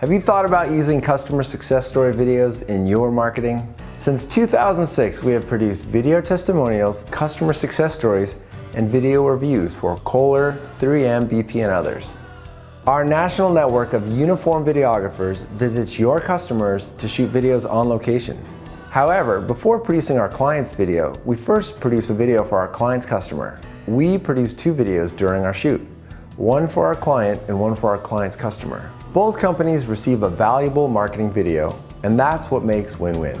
Have you thought about using customer success story videos in your marketing? Since 2006, we have produced video testimonials, customer success stories, and video reviews for Kohler, 3M, BP, and others. Our national network of uniform videographers visits your customers to shoot videos on location. However, before producing our client's video, we first produce a video for our client's customer. We produce two videos during our shoot, one for our client and one for our client's customer. Both companies receive a valuable marketing video, and that's what makes win-win.